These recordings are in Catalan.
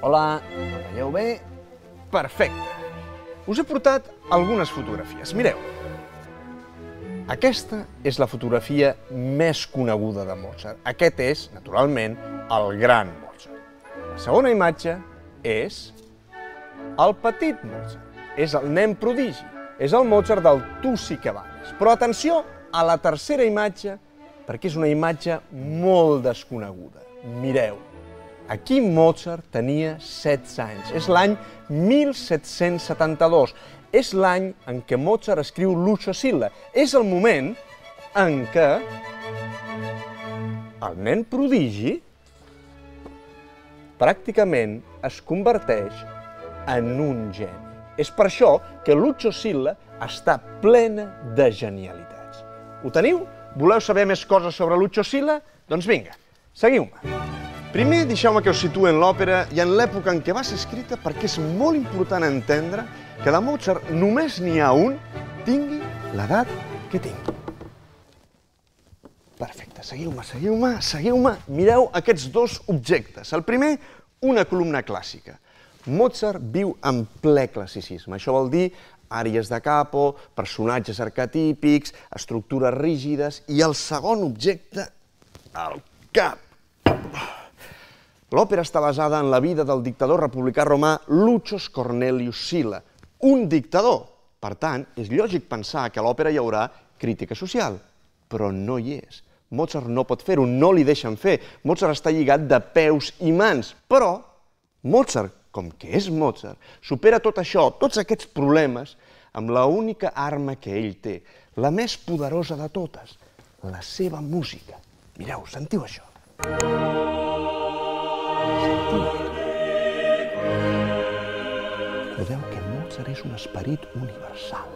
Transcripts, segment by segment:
Hola, em veieu bé? Perfecte. Us he portat algunes fotografies. Mireu. Aquesta és la fotografia més coneguda de Mozart. Aquest és, naturalment, el gran Mozart. La segona imatge és el petit Mozart. És el nen prodigi. És el Mozart del Tu sí que vales. Però atenció a la tercera imatge, perquè és una imatge molt desconeguda. Mireu. Aquí Mozart tenia 16 anys. És l'any 1772. És l'any en què Mozart escriu Lucio Silla. És el moment en què el nen prodigi pràcticament es converteix en un geni. És per això que Lucio Silla està plena de genialitats. Ho teniu? Voleu saber més coses sobre Lucio Silla? Doncs vinga, seguiu-me. Primer, deixeu-me que us situe en l'òpera i en l'època en què va ser escrita perquè és molt important entendre que de Mozart només n'hi ha un tingui l'edat que tingui. Perfecte, seguiu-me, seguiu-me, seguiu-me. Mireu aquests dos objectes. El primer, una columna clàssica. Mozart viu en ple classicisme. Això vol dir àries de capo, personatges arquetípics, estructures rígides i el segon objecte, el cap. L'òpera està basada en la vida del dictador republicà romà Lucius Cornelius Sila, un dictador. Per tant, és lògic pensar que a l'òpera hi haurà crítica social, però no hi és. Mozart no pot fer-ho, no li deixen fer. Mozart està lligat de peus i mans, però Mozart, com que és Mozart, supera tot això, tots aquests problemes, amb la única arma que ell té, la més poderosa de totes, la seva música. Mireu, sentiu això. Podeu és un esperit universal.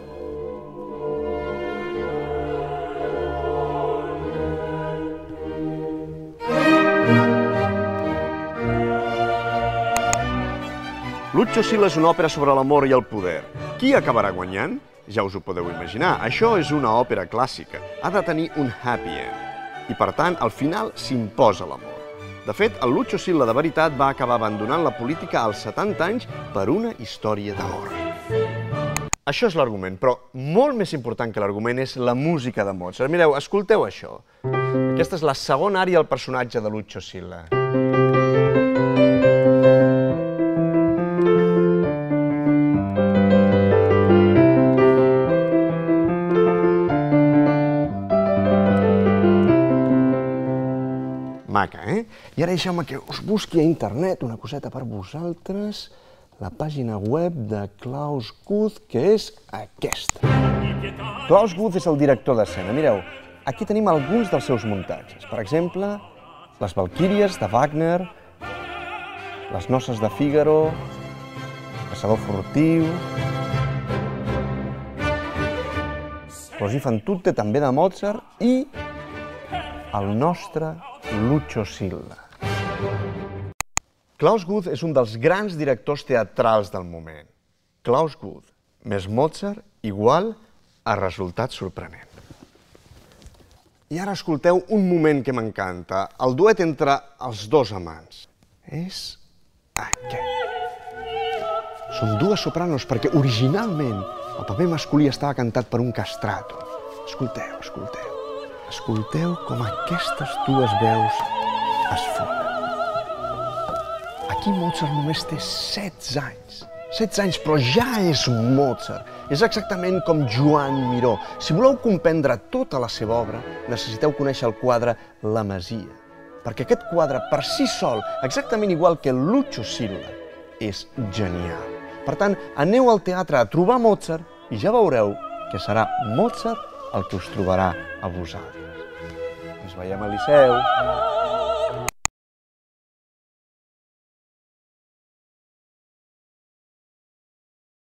Lucio Silla és una òpera sobre l'amor i el poder. Qui acabarà guanyant? Ja us ho podeu imaginar. Això és una òpera clàssica. Ha de tenir un happy end. I, per tant, al final s'imposa l'amor. De fet, el Lucio Silla de veritat va acabar abandonant la política als 70 anys per una història d'amor. Això és l'argument, però molt més important que l'argument és la música de Mozart. Mireu, escolteu això. Aquesta és la segona àrea del personatge de Lucio Silla. Maca, eh? I ara deixeu-me que us busqui a internet una coseta per vosaltres, la pàgina web de Klaus Guth, que és aquesta. Klaus Guth és el director d'escena. Mireu, aquí tenim alguns dels seus muntatges. Per exemple, les Valquíries de Wagner, les noces de Fígaro, Caçador furtiu, Così fan tutte, també de Mozart, i el nostre Lucio Silla. Klaus Guth és un dels grans directors teatrals del moment. Klaus Guth més Mozart igual a resultat sorprenent. I ara escolteu un moment que m'encanta, el duet entre els dos amants. És aquest. Són dues sopranos perquè originalment el paper masculí estava cantat per un castrato. Escolteu, escolteu. Escolteu com aquestes dues veus es fonen. Aquí Mozart només té 16 anys. 16 anys, però ja és Mozart. És exactament com Joan Miró. Si voleu comprendre tota la seva obra, necessiteu conèixer el quadre La Masia. Perquè aquest quadre, per si sol, exactament igual que Lucio Silla, és genial. Per tant, aneu al teatre a trobar Mozart i ja veureu que serà Mozart el que us trobarà a vosaltres. Ens veiem al Liceu.